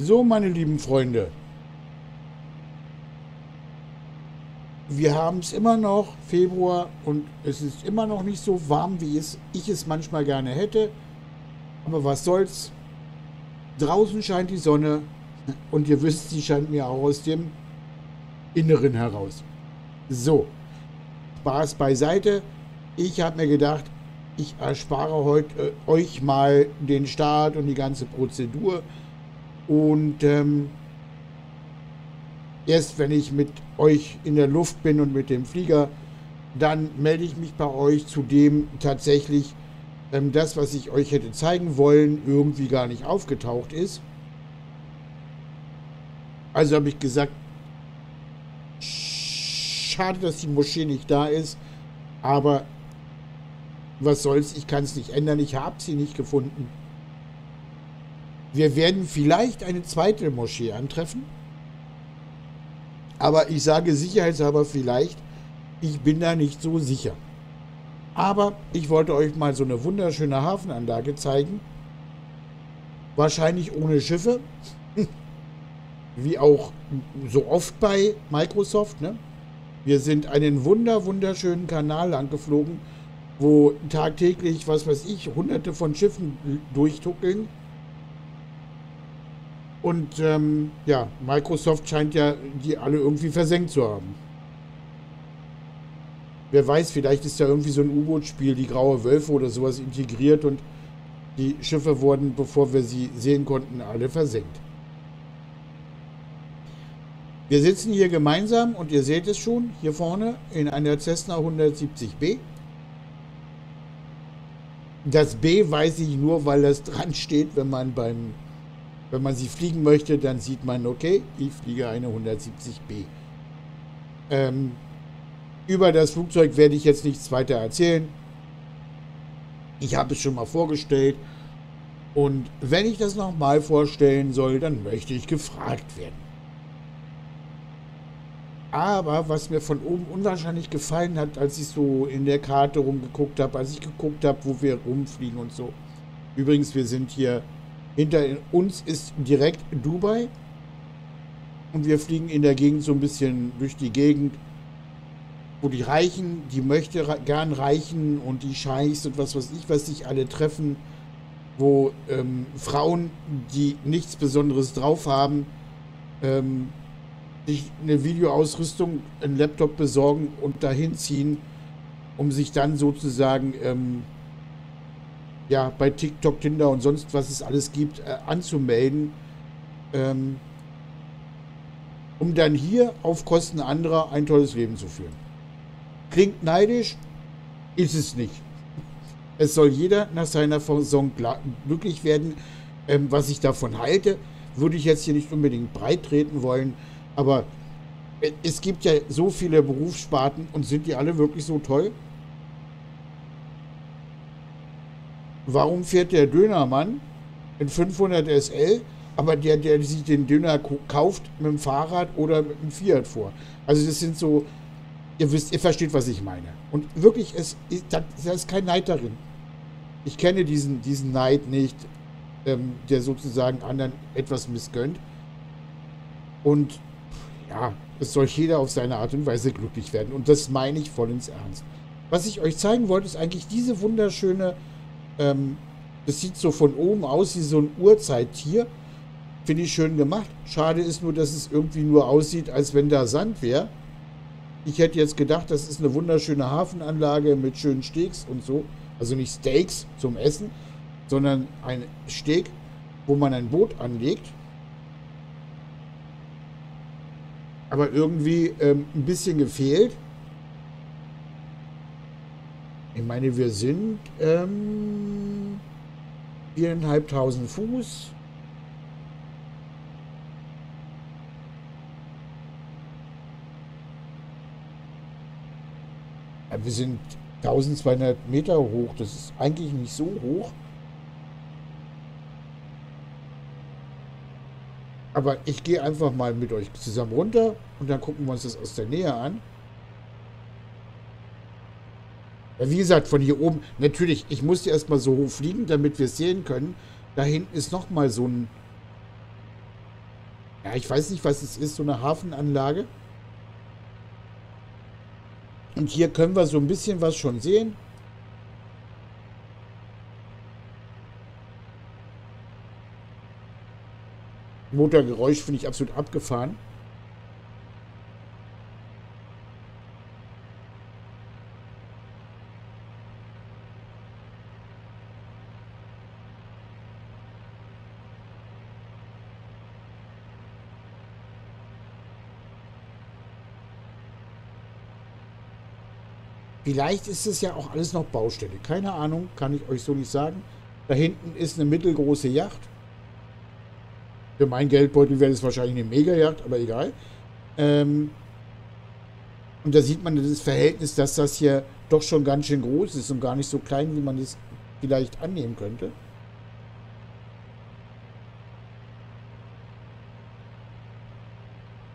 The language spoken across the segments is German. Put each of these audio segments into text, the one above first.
So, meine lieben Freunde. Wir haben es immer noch Februar und es ist immer noch nicht so warm, wie es ich es manchmal gerne hätte. Aber was soll's? Draußen scheint die Sonne und ihr wisst, sie scheint mir auch aus dem Inneren heraus. So, Spaß beiseite. Ich habe mir gedacht, ich erspare heute äh, euch mal den Start und die ganze Prozedur. Und ähm, erst wenn ich mit euch in der Luft bin und mit dem Flieger, dann melde ich mich bei euch, zu dem tatsächlich ähm, das, was ich euch hätte zeigen wollen, irgendwie gar nicht aufgetaucht ist. Also habe ich gesagt, schade, dass die Moschee nicht da ist, aber was soll's, ich kann es nicht ändern, ich habe sie nicht gefunden. Wir werden vielleicht eine zweite Moschee antreffen. Aber ich sage sicherheitshalber vielleicht, ich bin da nicht so sicher. Aber ich wollte euch mal so eine wunderschöne Hafenanlage zeigen. Wahrscheinlich ohne Schiffe. Wie auch so oft bei Microsoft. Ne? Wir sind einen wunder, wunderschönen Kanal lang geflogen, wo tagtäglich, was weiß ich, hunderte von Schiffen durchtuckeln. Und ähm, ja, Microsoft scheint ja die alle irgendwie versenkt zu haben. Wer weiß, vielleicht ist ja irgendwie so ein U-Boot-Spiel, die Graue Wölfe oder sowas integriert und die Schiffe wurden, bevor wir sie sehen konnten, alle versenkt. Wir sitzen hier gemeinsam und ihr seht es schon, hier vorne in einer Cessna 170B. Das B weiß ich nur, weil das dran steht, wenn man beim wenn man sie fliegen möchte, dann sieht man, okay, ich fliege eine 170B. Ähm, über das Flugzeug werde ich jetzt nichts weiter erzählen. Ich habe es schon mal vorgestellt. Und wenn ich das nochmal vorstellen soll, dann möchte ich gefragt werden. Aber was mir von oben unwahrscheinlich gefallen hat, als ich so in der Karte rumgeguckt habe, als ich geguckt habe, wo wir rumfliegen und so. Übrigens, wir sind hier hinter uns ist direkt Dubai. Und wir fliegen in der Gegend so ein bisschen durch die Gegend, wo die Reichen, die möchte gern Reichen und die Scheichs und was weiß ich, was sich alle treffen, wo ähm, Frauen, die nichts Besonderes drauf haben, ähm, sich eine Videoausrüstung, einen Laptop besorgen und dahin ziehen, um sich dann sozusagen ähm, ja, bei TikTok, Tinder und sonst was es alles gibt, äh, anzumelden, ähm, um dann hier auf Kosten anderer ein tolles Leben zu führen. Klingt neidisch, ist es nicht. Es soll jeder nach seiner Fasson glücklich werden. Ähm, was ich davon halte, würde ich jetzt hier nicht unbedingt breit treten wollen, aber äh, es gibt ja so viele Berufssparten und sind die alle wirklich so toll? Warum fährt der Dönermann in 500 SL, aber der, der sich den Döner kauft mit dem Fahrrad oder mit dem Fiat vor. Also das sind so, ihr wisst, ihr versteht, was ich meine. Und wirklich, es, da, da ist kein Neid darin. Ich kenne diesen, diesen Neid nicht, ähm, der sozusagen anderen etwas missgönnt. Und ja, es soll jeder auf seine Art und Weise glücklich werden. Und das meine ich voll ins Ernst. Was ich euch zeigen wollte, ist eigentlich diese wunderschöne ähm, das sieht so von oben aus wie so ein Urzeittier. Finde ich schön gemacht. Schade ist nur, dass es irgendwie nur aussieht, als wenn da Sand wäre. Ich hätte jetzt gedacht, das ist eine wunderschöne Hafenanlage mit schönen Steaks und so. Also nicht Steaks zum Essen, sondern ein Steg, wo man ein Boot anlegt. Aber irgendwie ähm, ein bisschen gefehlt. Ich meine, wir sind ähm, 4.500 Fuß. Wir sind 1200 Meter hoch. Das ist eigentlich nicht so hoch. Aber ich gehe einfach mal mit euch zusammen runter und dann gucken wir uns das aus der Nähe an. Ja, wie gesagt, von hier oben, natürlich, ich musste erstmal so hoch fliegen, damit wir es sehen können. Da hinten ist nochmal so ein Ja, ich weiß nicht, was es ist, so eine Hafenanlage. Und hier können wir so ein bisschen was schon sehen. Motorgeräusch finde ich absolut abgefahren. Vielleicht ist es ja auch alles noch Baustelle. Keine Ahnung, kann ich euch so nicht sagen. Da hinten ist eine mittelgroße Yacht. Für mein Geldbeutel wäre es wahrscheinlich eine Mega-Yacht, aber egal. Ähm und da sieht man das Verhältnis, dass das hier doch schon ganz schön groß ist und gar nicht so klein, wie man es vielleicht annehmen könnte.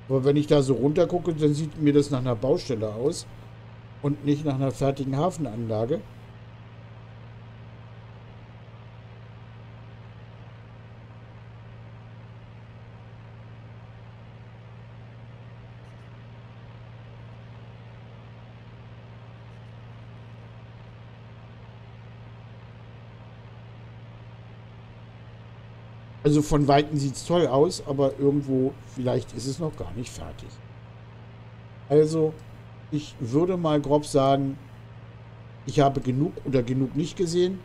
Aber wenn ich da so runter gucke, dann sieht mir das nach einer Baustelle aus und nicht nach einer fertigen Hafenanlage. Also von Weitem sieht es toll aus, aber irgendwo vielleicht ist es noch gar nicht fertig. Also ich würde mal grob sagen, ich habe genug oder genug nicht gesehen.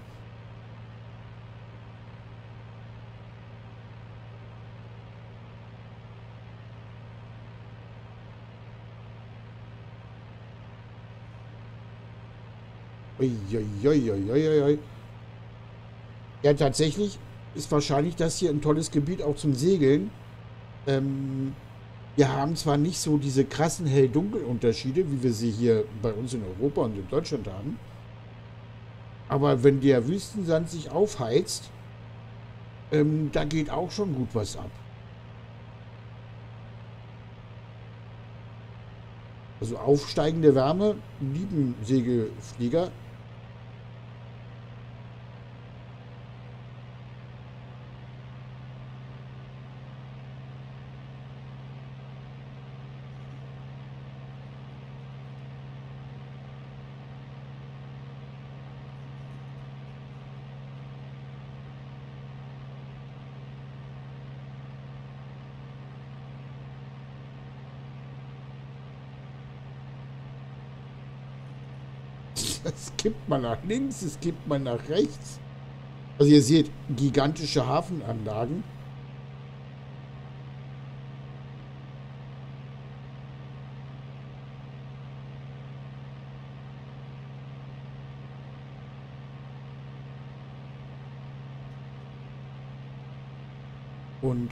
Uiuiuiuiui. Ja, tatsächlich ist wahrscheinlich das hier ein tolles Gebiet auch zum Segeln. Ähm, wir haben zwar nicht so diese krassen Hell-Dunkel-Unterschiede, wie wir sie hier bei uns in Europa und in Deutschland haben, aber wenn der Wüstensand sich aufheizt, ähm, da geht auch schon gut was ab. Also aufsteigende Wärme lieben Segelflieger. Es kippt mal nach links, es kippt mal nach rechts. Also ihr seht, gigantische Hafenanlagen. Und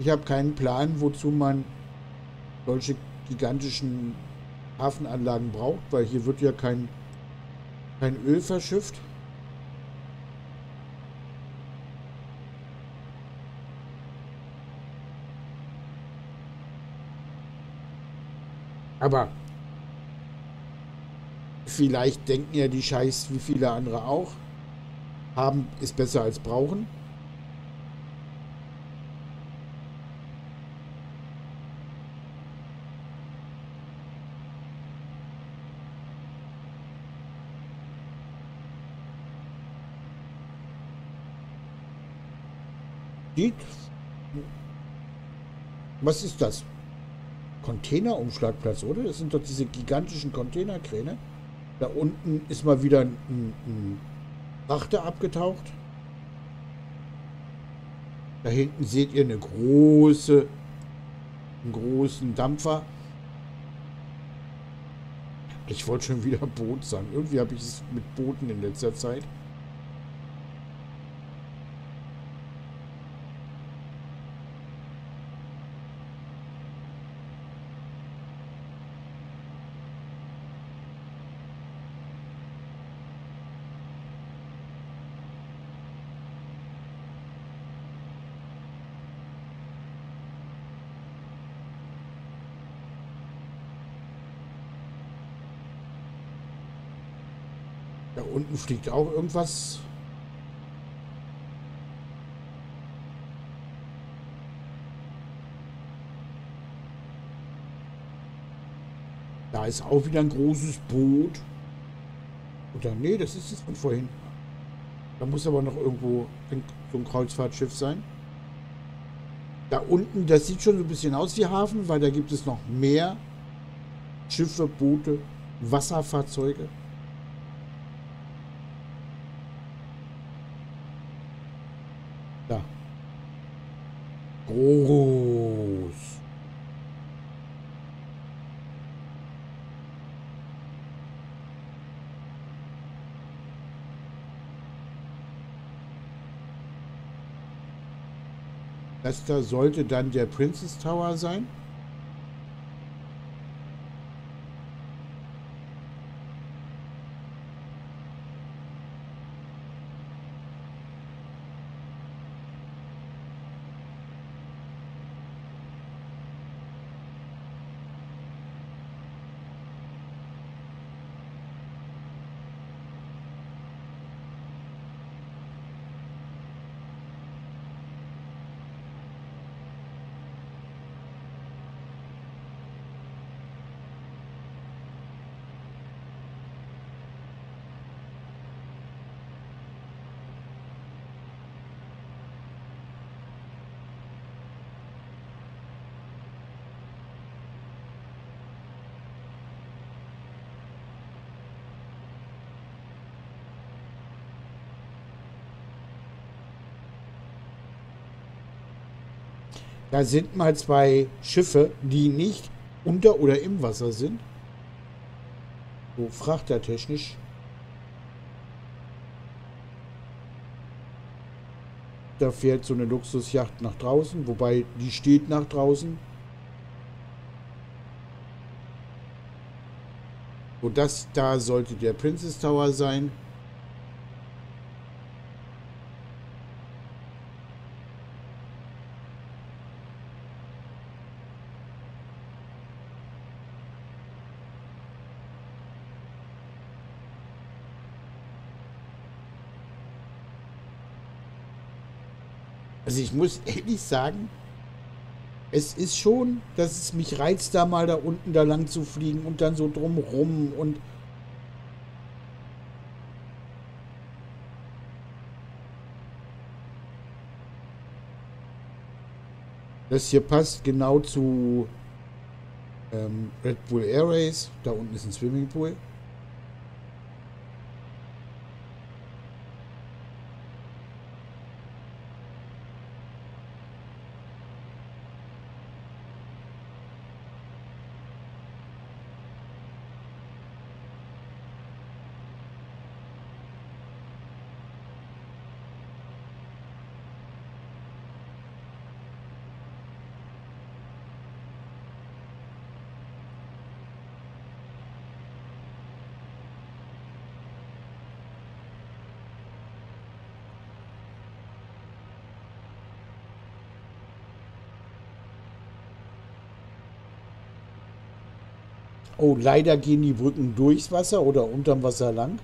ich habe keinen Plan, wozu man solche gigantischen Hafenanlagen braucht, weil hier wird ja kein, kein Öl verschifft. Aber vielleicht denken ja die Scheiß wie viele andere auch. Haben ist besser als brauchen. Sieht. Was ist das? Containerumschlagplatz, oder? Das sind doch diese gigantischen Containerkräne. Da unten ist mal wieder ein, ein Frachter abgetaucht. Da hinten seht ihr eine große, einen großen Dampfer. Ich wollte schon wieder Boot sagen. Irgendwie habe ich es mit Booten in letzter Zeit. hinten fliegt auch irgendwas. Da ist auch wieder ein großes Boot. Oder nee, das ist es von vorhin. Da muss aber noch irgendwo ein, so ein Kreuzfahrtschiff sein. Da unten, das sieht schon so ein bisschen aus wie Hafen, weil da gibt es noch mehr Schiffe, Boote, Wasserfahrzeuge. Groß. Das da sollte dann der Princess Tower sein. Da sind mal zwei Schiffe, die nicht unter oder im Wasser sind. So frachtertechnisch. Da fährt so eine Luxusjacht nach draußen, wobei die steht nach draußen. Und das da sollte der Princess Tower sein. Also ich muss ehrlich sagen, es ist schon, dass es mich reizt, da mal da unten da lang zu fliegen und dann so drumrum und Das hier passt genau zu ähm, Red Bull Air Race. Da unten ist ein Swimmingpool. Oh, leider gehen die Brücken durchs Wasser oder unterm Wasser lang.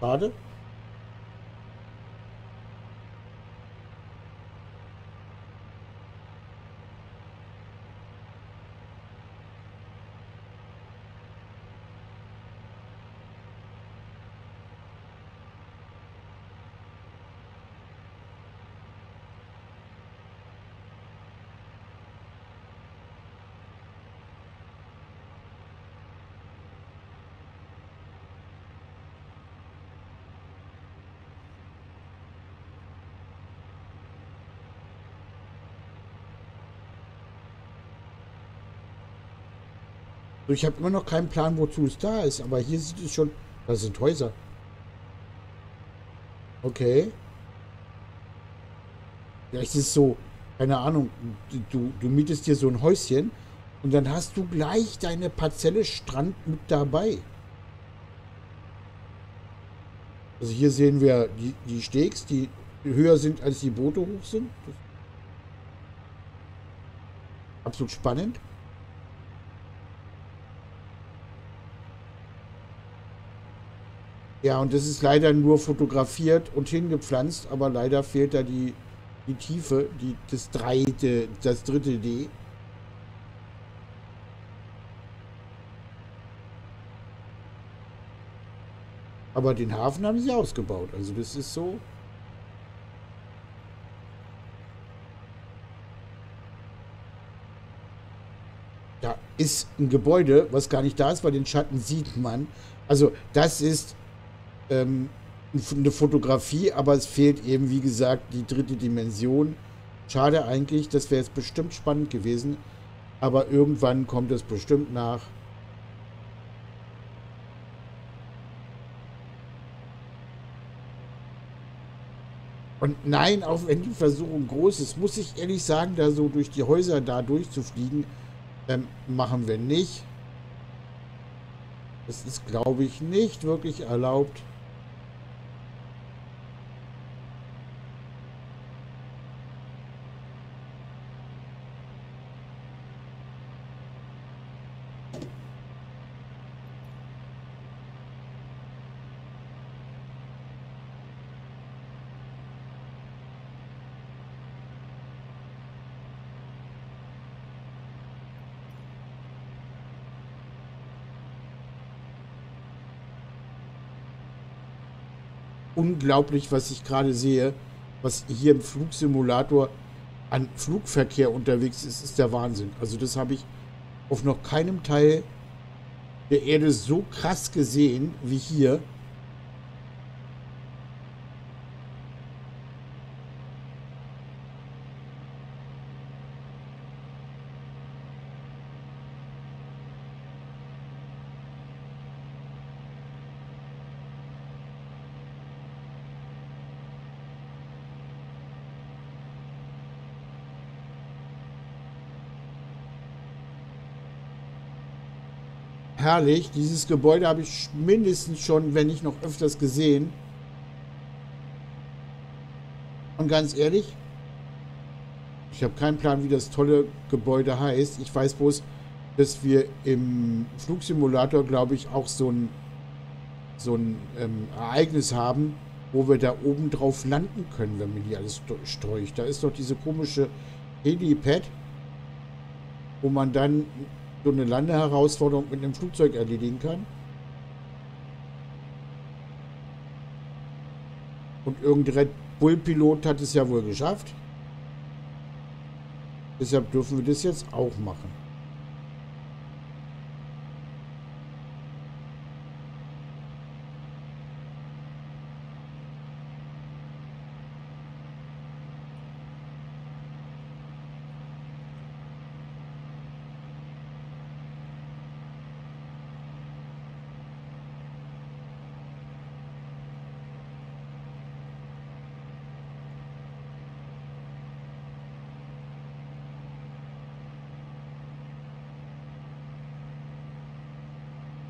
Schade. Ich habe immer noch keinen Plan, wozu es da ist, aber hier sieht es schon. Das sind Häuser. Okay. Ja, es ist so, keine Ahnung, du, du mietest dir so ein Häuschen und dann hast du gleich deine Parzelle Strand mit dabei. Also hier sehen wir die, die Steaks, die höher sind, als die Boote hoch sind. absolut spannend. Ja, und das ist leider nur fotografiert und hingepflanzt, aber leider fehlt da die, die Tiefe, die, das, dreite, das dritte D. Aber den Hafen haben sie ausgebaut, also das ist so. Da ist ein Gebäude, was gar nicht da ist, weil den Schatten sieht man. Also das ist ähm, eine Fotografie, aber es fehlt eben, wie gesagt, die dritte Dimension. Schade eigentlich, das wäre jetzt bestimmt spannend gewesen. Aber irgendwann kommt es bestimmt nach. Und nein, auch wenn die Versuchung groß ist, muss ich ehrlich sagen, da so durch die Häuser da durchzufliegen, ähm, machen wir nicht. Das ist, glaube ich, nicht wirklich erlaubt. Unglaublich, was ich gerade sehe, was hier im Flugsimulator an Flugverkehr unterwegs ist, ist der Wahnsinn. Also das habe ich auf noch keinem Teil der Erde so krass gesehen wie hier. Herrlich. Dieses Gebäude habe ich mindestens schon, wenn nicht noch öfters gesehen. Und ganz ehrlich, ich habe keinen Plan, wie das tolle Gebäude heißt. Ich weiß bloß, dass wir im Flugsimulator, glaube ich, auch so ein, so ein ähm, Ereignis haben, wo wir da oben drauf landen können, wenn man die alles streucht. Da ist doch diese komische Helipad, wo man dann so eine Landeherausforderung mit einem Flugzeug erledigen kann. Und irgendein Red Bull-Pilot hat es ja wohl geschafft. Deshalb dürfen wir das jetzt auch machen.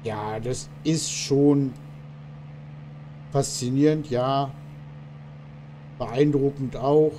Ja, das ist schon faszinierend, ja. Beeindruckend auch.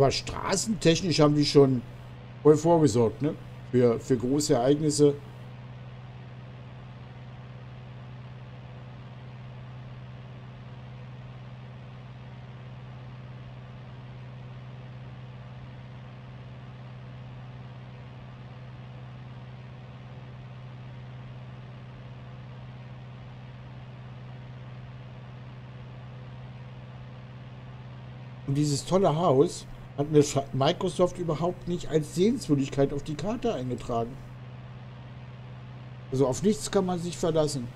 Aber straßentechnisch haben die schon voll vorgesorgt, ne? Für, für große Ereignisse. Und dieses tolle Haus hat mir Microsoft überhaupt nicht als Sehenswürdigkeit auf die Karte eingetragen. Also auf nichts kann man sich verlassen.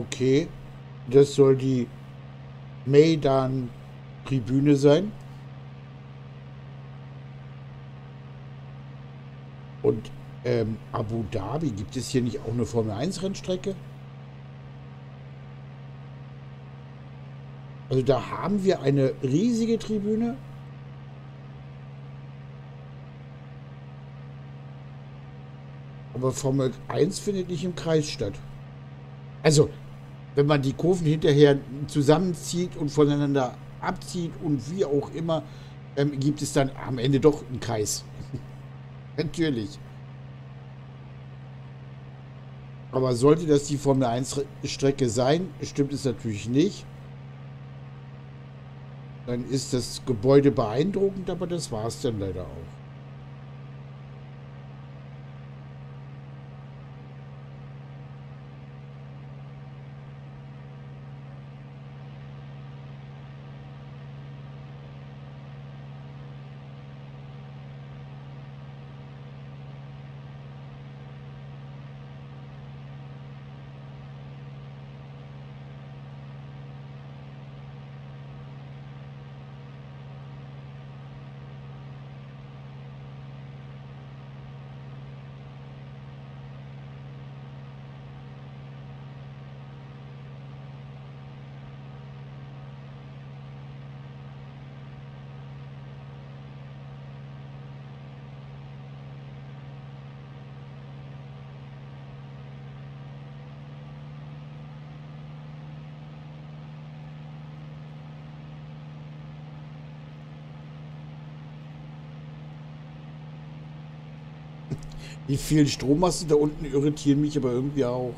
Okay. Das soll die Maidan-Tribüne sein. Und ähm, Abu Dhabi, gibt es hier nicht auch eine Formel 1 Rennstrecke? Also da haben wir eine riesige Tribüne. Aber Formel 1 findet nicht im Kreis statt. Also, wenn man die Kurven hinterher zusammenzieht und voneinander abzieht und wie auch immer, ähm, gibt es dann am Ende doch einen Kreis. Natürlich. Aber sollte das die Formel 1 Strecke sein, stimmt es natürlich nicht. Dann ist das Gebäude beeindruckend, aber das war es dann leider auch. Die vielen Strommasten da unten irritieren mich aber irgendwie auch.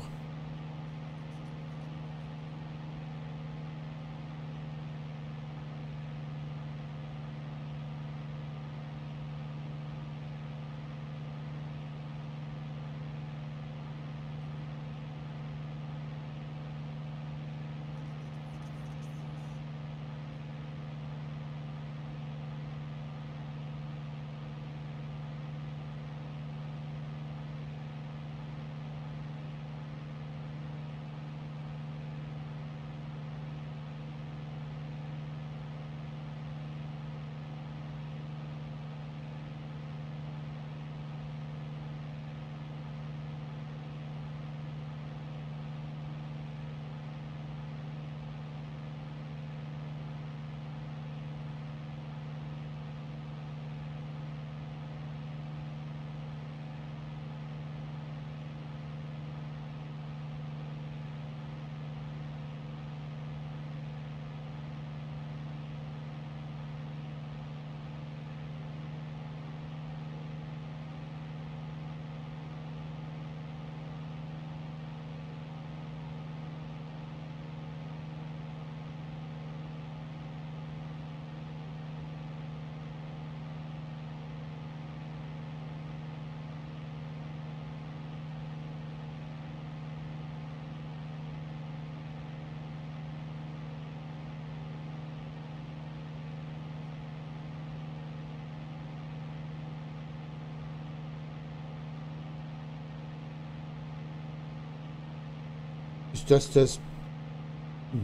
Ist das das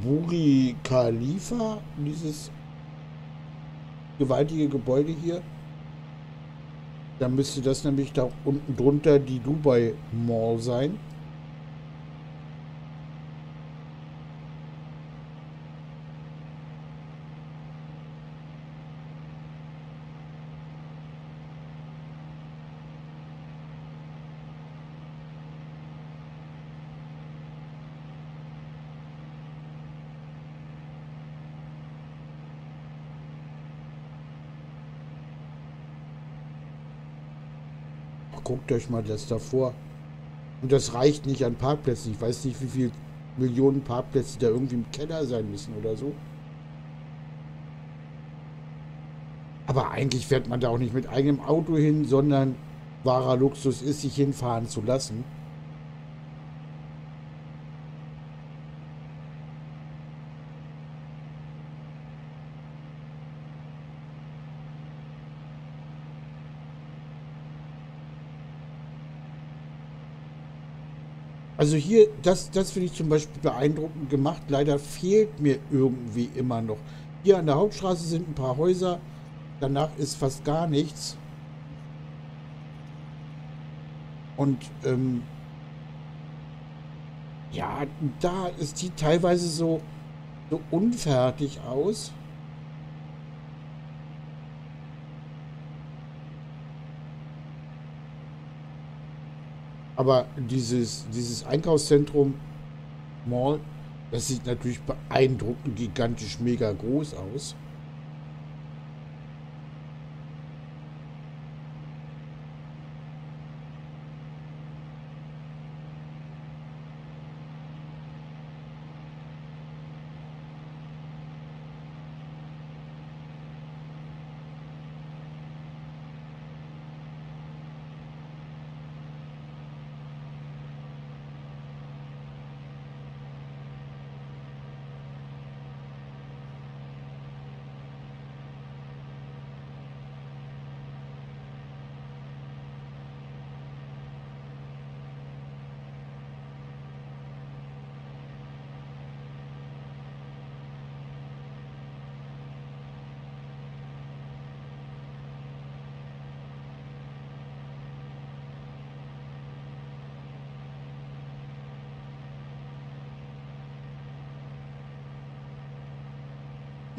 Buri Khalifa? Dieses gewaltige Gebäude hier? Dann müsste das nämlich da unten drunter die Dubai Mall sein. Guckt euch mal das davor. Und das reicht nicht an Parkplätzen. Ich weiß nicht, wie viele Millionen Parkplätze da irgendwie im Keller sein müssen oder so. Aber eigentlich fährt man da auch nicht mit eigenem Auto hin, sondern wahrer Luxus ist, sich hinfahren zu lassen. Also hier, das, das finde ich zum Beispiel beeindruckend gemacht. Leider fehlt mir irgendwie immer noch. Hier an der Hauptstraße sind ein paar Häuser. Danach ist fast gar nichts. Und ähm, ja, da ist die teilweise so, so unfertig aus. Aber dieses, dieses Einkaufszentrum Mall, das sieht natürlich beeindruckend, gigantisch, mega groß aus.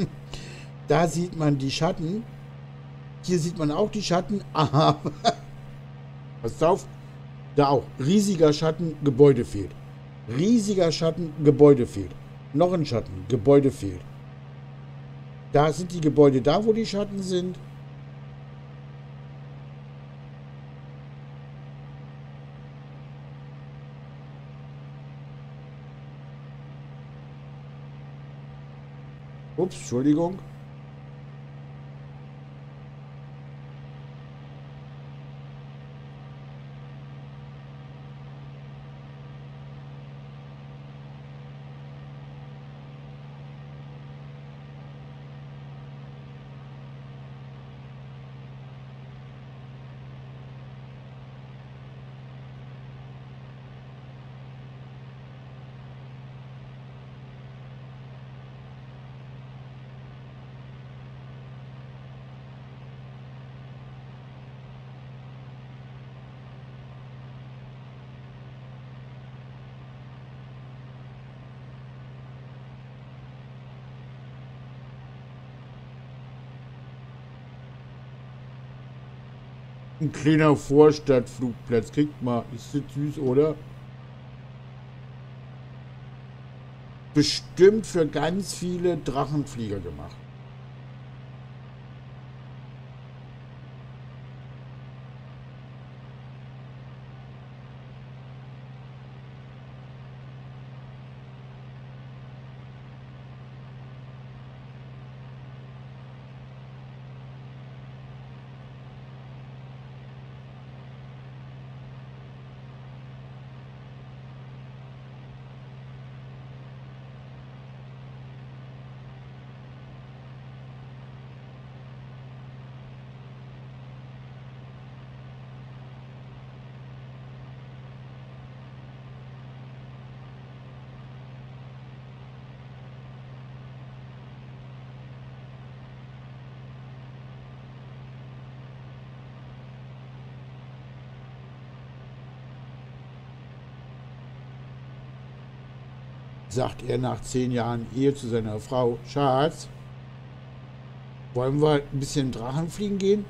Da sieht man die Schatten. Hier sieht man auch die Schatten. Aha. Pass auf. Da auch. Riesiger Schatten, Gebäude fehlt. Riesiger Schatten, Gebäude fehlt. Noch ein Schatten, Gebäude fehlt. Da sind die Gebäude da, wo die Schatten sind. Ups, Entschuldigung. Ein kleiner Vorstadtflugplatz. Kriegt mal. Ist das süß, oder? Bestimmt für ganz viele Drachenflieger gemacht. Sagt er nach zehn Jahren Ehe zu seiner Frau, Schatz, wollen wir ein bisschen Drachenfliegen gehen?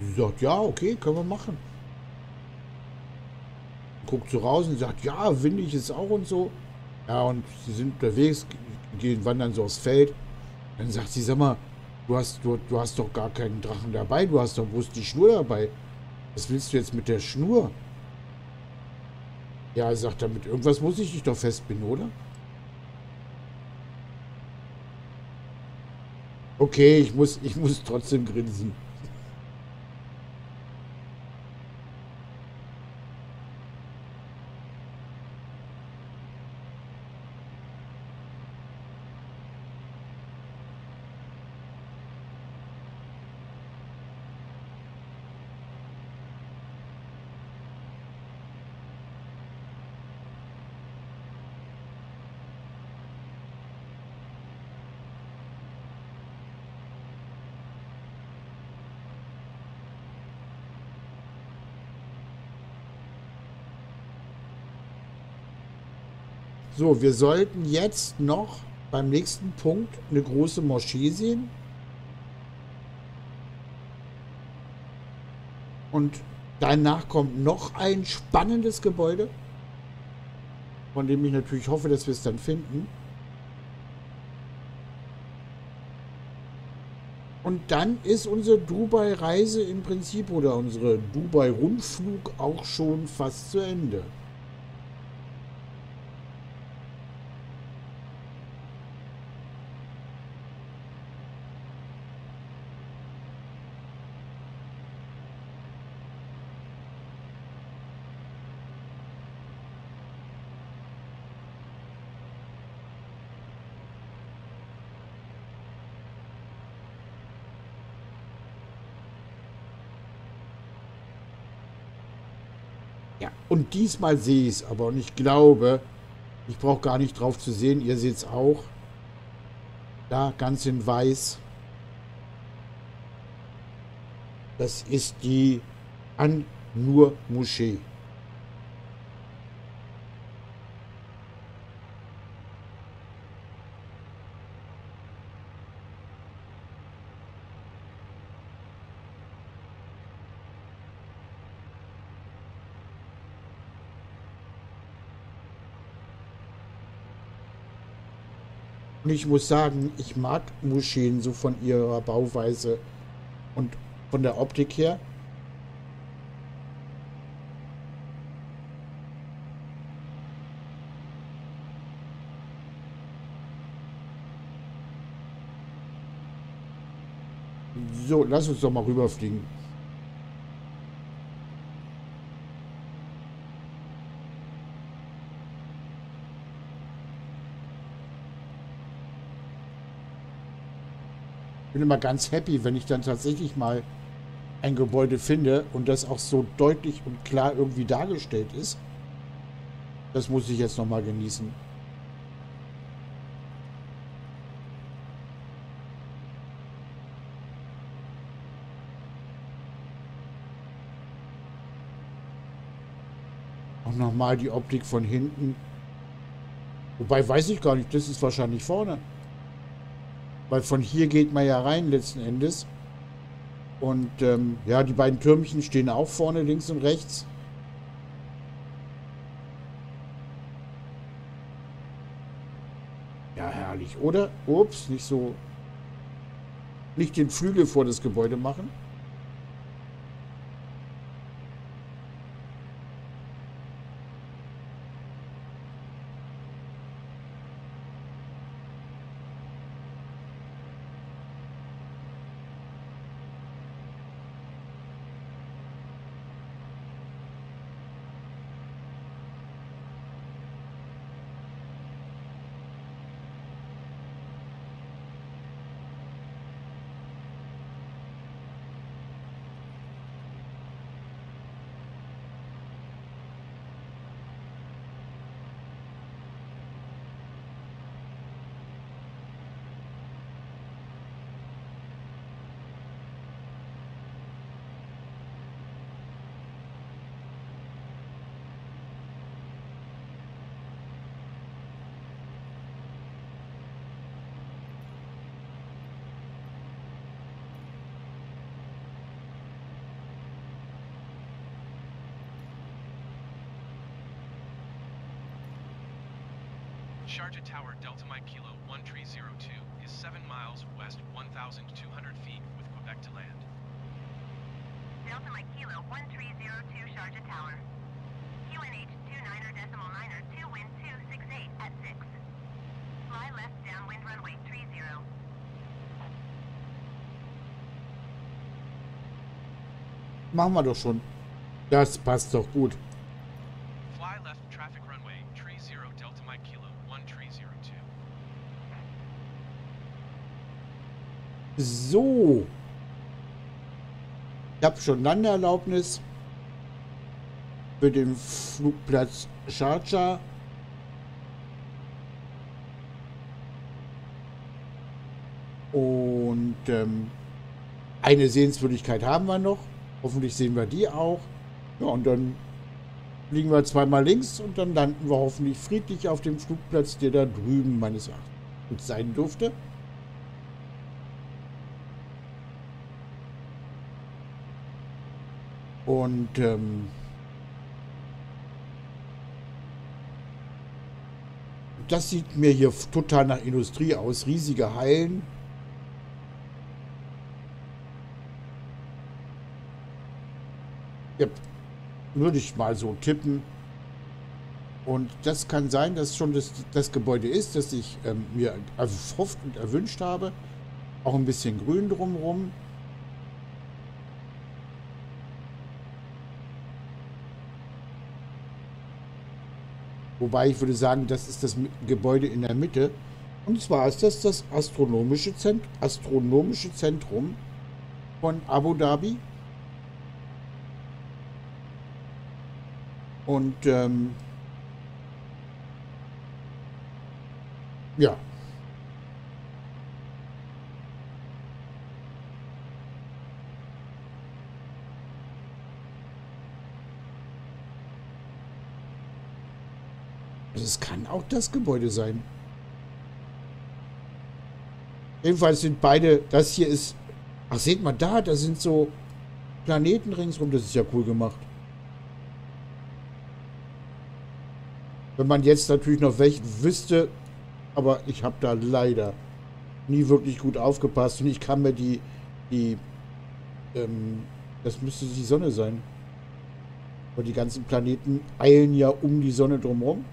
Sie sagt, ja, okay, können wir machen. Guckt so raus und sagt, ja, windig ist auch und so. Ja, und sie sind unterwegs, gehen, wandern so aufs Feld. Dann sagt sie, sag mal, du hast, du, du hast doch gar keinen Drachen dabei, du hast doch bloß die Schnur dabei. Was willst du jetzt mit der Schnur? Ja, sagt er, mit irgendwas muss ich dich doch festbinden, oder? Okay, ich muss, ich muss trotzdem grinsen. So, wir sollten jetzt noch beim nächsten Punkt eine große Moschee sehen. Und danach kommt noch ein spannendes Gebäude, von dem ich natürlich hoffe, dass wir es dann finden. Und dann ist unsere Dubai-Reise im Prinzip oder unsere Dubai-Rundflug auch schon fast zu Ende. Ja, und diesmal sehe ich es aber und ich glaube, ich brauche gar nicht drauf zu sehen, ihr seht es auch. Da ganz in weiß. Das ist die An-Nur-Moschee. Ich muss sagen, ich mag Moscheen so von ihrer Bauweise und von der Optik her. So, lass uns doch mal rüberfliegen. Bin immer ganz happy, wenn ich dann tatsächlich mal ein Gebäude finde und das auch so deutlich und klar irgendwie dargestellt ist. Das muss ich jetzt nochmal genießen. Auch nochmal die Optik von hinten. Wobei weiß ich gar nicht, das ist wahrscheinlich vorne. Weil von hier geht man ja rein letzten Endes. Und ähm, ja, die beiden Türmchen stehen auch vorne, links und rechts. Ja, herrlich, oder? Ups, nicht so... Nicht den Flügel vor das Gebäude machen. Sharjah Tower Delta Mike Kilo 1302 is 7 miles west 1,200 feet with Quebec to land. Delta Mike Kilo 1302 Sharjah Tower. QNH 29er decimal niner 2 wind 268 at 6. Fly left downwind runway 30. Machen wir doch schon. Das passt doch gut. Ich habe schon Landeerlaubnis für den Flugplatz Sharjah. Und ähm, eine Sehenswürdigkeit haben wir noch. Hoffentlich sehen wir die auch. Ja, und dann fliegen wir zweimal links und dann landen wir hoffentlich friedlich auf dem Flugplatz, der da drüben meines Erachtens sein durfte. Und ähm, das sieht mir hier total nach Industrie aus. Riesige Hallen. Yep. Würde ich mal so tippen. Und das kann sein, dass schon das, das Gebäude ist, das ich ähm, mir erhofft und erwünscht habe. Auch ein bisschen grün drumherum. Wobei ich würde sagen, das ist das Gebäude in der Mitte. Und zwar ist das das astronomische, Zent astronomische Zentrum von Abu Dhabi. Und ähm, ja. Also es kann auch das Gebäude sein. Jedenfalls sind beide, das hier ist, ach seht mal da, da sind so Planeten ringsrum, das ist ja cool gemacht. Wenn man jetzt natürlich noch welchen wüsste, aber ich habe da leider nie wirklich gut aufgepasst und ich kann mir die, die, ähm, das müsste die Sonne sein. Aber die ganzen Planeten eilen ja um die Sonne drumherum.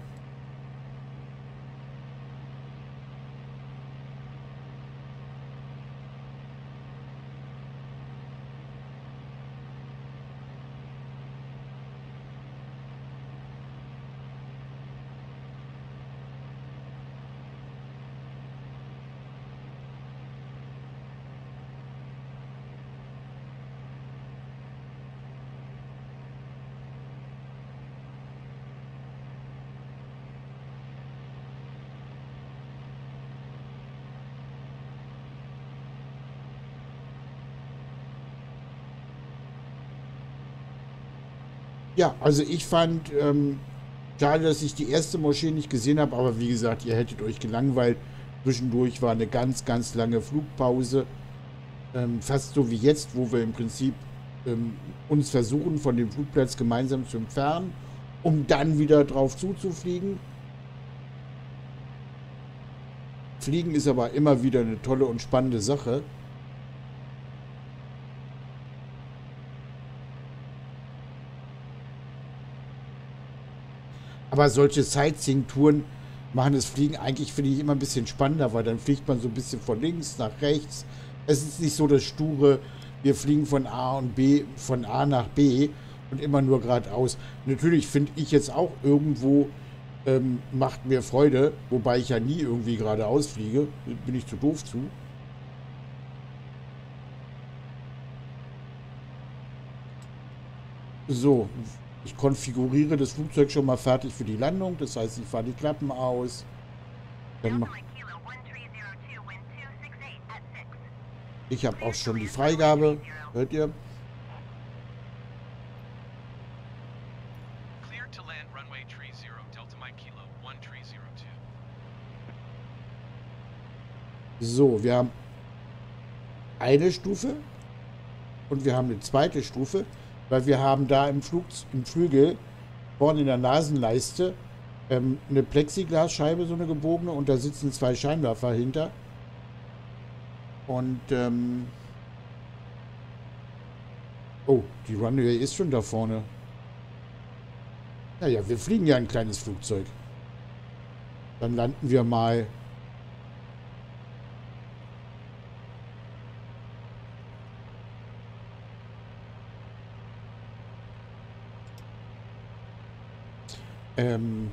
Ja, also ich fand, ähm, schade, dass ich die erste Moschee nicht gesehen habe, aber wie gesagt, ihr hättet euch gelangweilt. Zwischendurch war eine ganz, ganz lange Flugpause. Ähm, fast so wie jetzt, wo wir im Prinzip ähm, uns versuchen, von dem Flugplatz gemeinsam zu entfernen, um dann wieder drauf zuzufliegen. Fliegen ist aber immer wieder eine tolle und spannende Sache. Aber solche Sightseeing-Touren machen das Fliegen eigentlich, finde ich, immer ein bisschen spannender, weil dann fliegt man so ein bisschen von links nach rechts. Es ist nicht so das sture, wir fliegen von A und B, von A nach B und immer nur geradeaus. Natürlich finde ich jetzt auch irgendwo, ähm, macht mir Freude, wobei ich ja nie irgendwie geradeaus fliege. Bin ich zu doof zu. So, ich konfiguriere das Flugzeug schon mal fertig für die Landung. Das heißt, ich fahre die Klappen aus. Dann ich habe auch schon die Freigabe. Hört ihr? So, wir haben eine Stufe und wir haben eine zweite Stufe. Weil wir haben da im, Flug, im Flügel vorne in der Nasenleiste ähm, eine Plexiglasscheibe, so eine gebogene, und da sitzen zwei Scheinwerfer hinter. Und ähm Oh, die Runway ist schon da vorne. Naja, wir fliegen ja ein kleines Flugzeug. Dann landen wir mal ähm,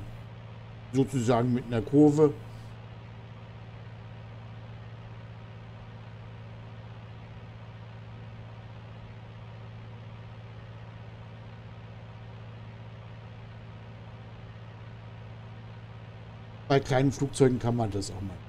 sozusagen mit einer Kurve. Bei kleinen Flugzeugen kann man das auch mal.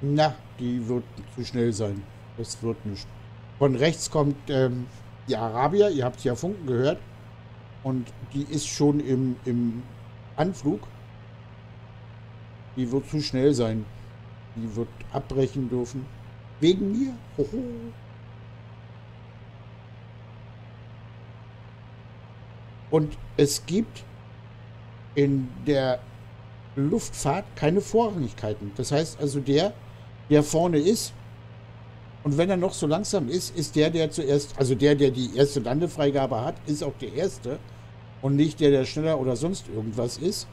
Na, die wird zu schnell sein. Das wird nicht. Von rechts kommt ähm, die Arabier, ihr habt ja Funken gehört. Und die ist schon im, im Anflug. Die wird zu schnell sein. Die wird abbrechen dürfen. Wegen mir? Hoho. Und es gibt in der Luftfahrt keine Vorrangigkeiten. Das heißt also, der, der vorne ist, und wenn er noch so langsam ist, ist der, der zuerst, also der, der die erste Landefreigabe hat, ist auch der Erste und nicht der, der schneller oder sonst irgendwas ist.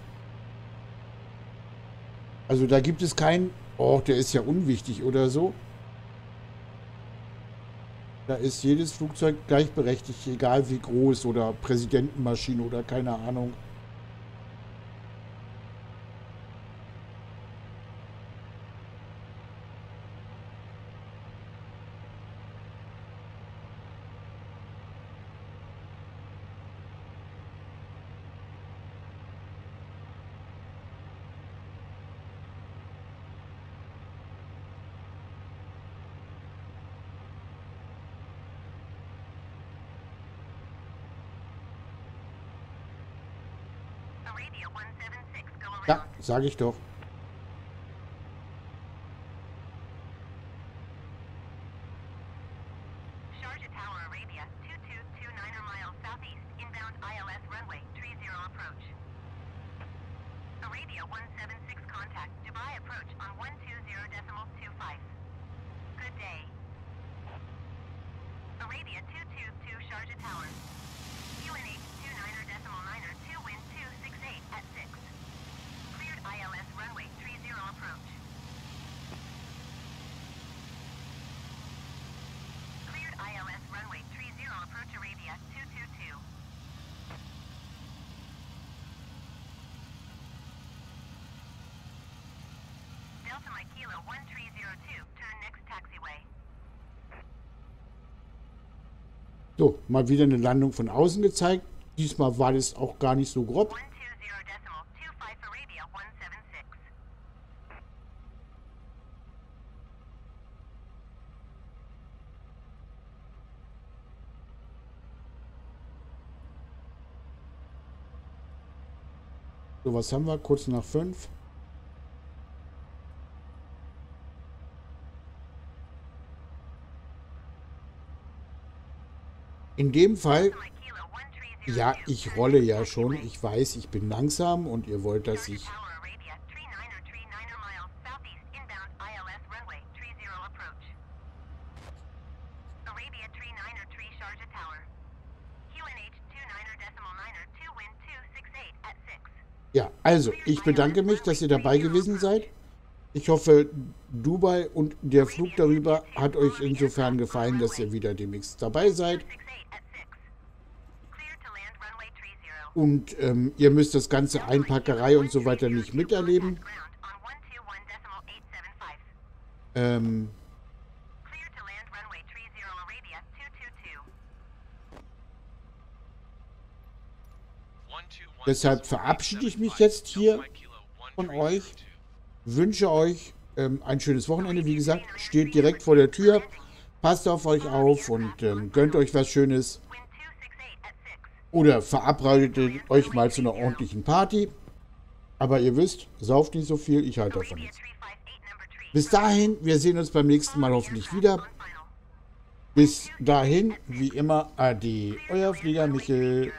Also da gibt es keinen, oh, der ist ja unwichtig oder so. Da ist jedes Flugzeug gleichberechtigt, egal wie groß oder Präsidentenmaschine oder keine Ahnung. Ja, sage ich doch. Mal wieder eine Landung von außen gezeigt. Diesmal war das auch gar nicht so grob. 120 decimal 25 Arabia 176. So, was haben wir? Kurz nach fünf. In dem Fall, Delta Mike Kilo 1302. ja, ich rolle ja schon. Ich weiß, ich bin langsam und ihr wollt, dass ich... Tower, Arabia, tree niner, tree niner miles southeast, inbound ILS runway, tree zero approach. Arabia, tree niner, tree Sharjah Tower. QNH 29er decimal niner, 2 wind 268 at 6. Ja, also, ich bedanke mich, dass ihr dabei gewesen seid. Ich hoffe, Dubai und der Flug darüber hat euch insofern gefallen, dass ihr wieder demnächst dabei seid. Und ähm, ihr müsst das ganze Einpackerei und so weiter nicht miterleben. Ground on 121 decimal 875. Ähm, Clear to land runway, tree zero Arabia 222. 121 Deshalb verabschiede ich mich jetzt hier von euch. wünsche euch ähm, ein schönes Wochenende. Wie gesagt, steht direkt vor der Tür. Passt auf euch auf und ähm, gönnt euch was Schönes. Oder verabredet euch mal zu einer ordentlichen Party. Aber ihr wisst, sauft nicht so viel, ich halte davon nichts. Bis dahin, wir sehen uns beim nächsten Mal hoffentlich wieder. Bis dahin, wie immer, Ade, euer Flieger Michel.